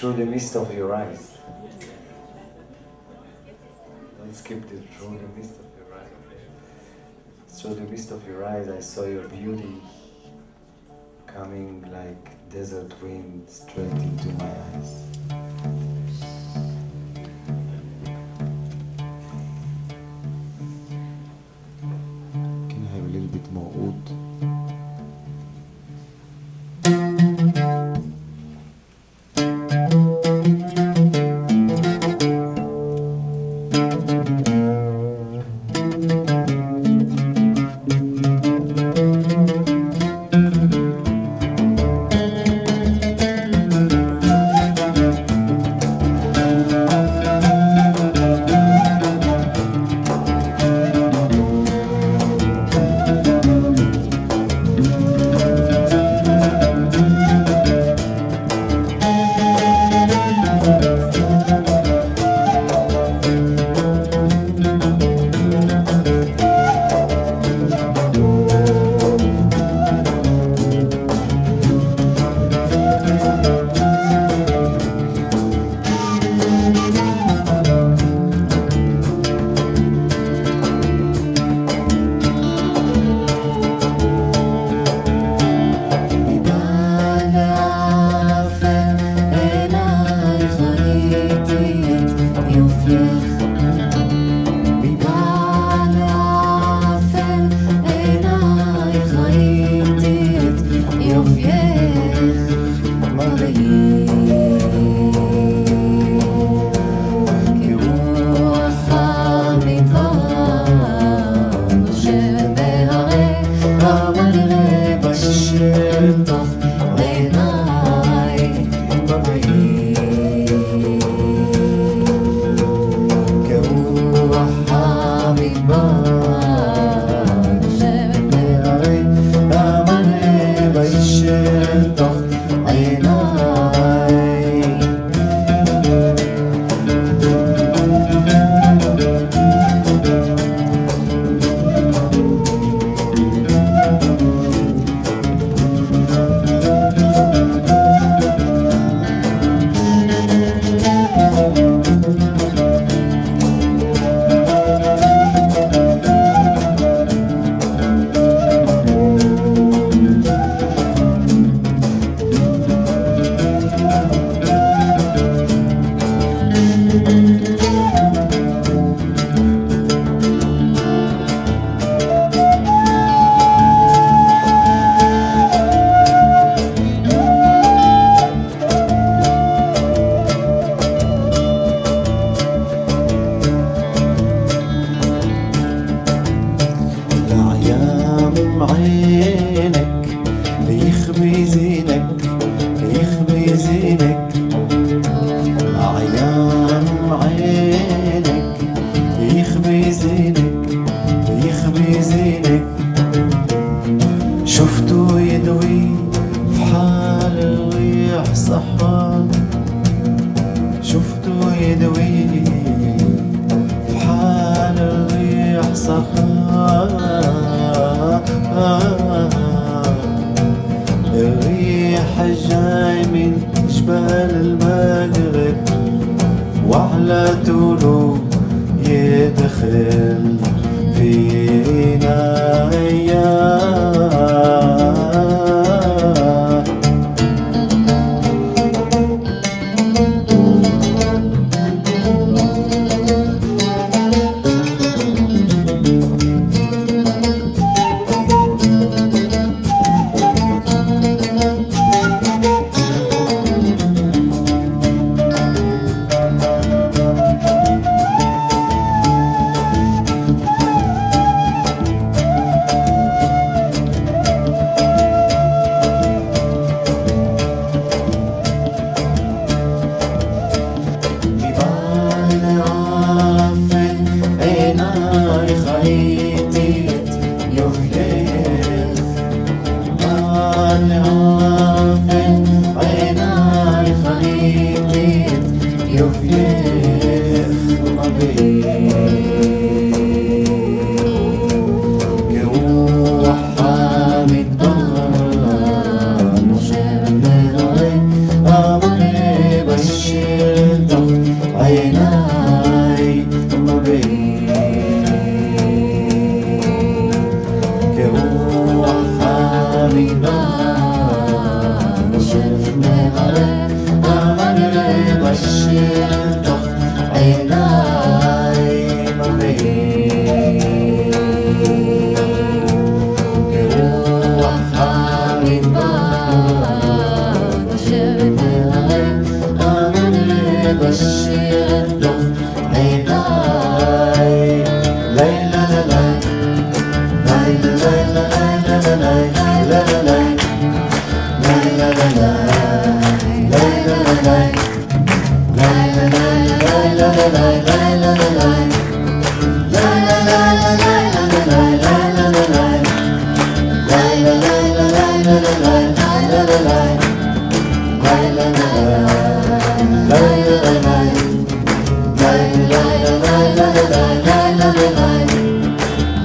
through the mist of your eyes. Don't skip it through the mist of your eyes. Through the mist of your eyes, I saw your beauty coming like desert wind straight into my eyes. العيام عينك بيخبي زينك بيخبي زينك. شفته يدوي في حال الريح صحان. شفته يدوي في حال الريح صحان. الريح الجاي من جبال المغرب وعلى طوله يدخل فينا أيام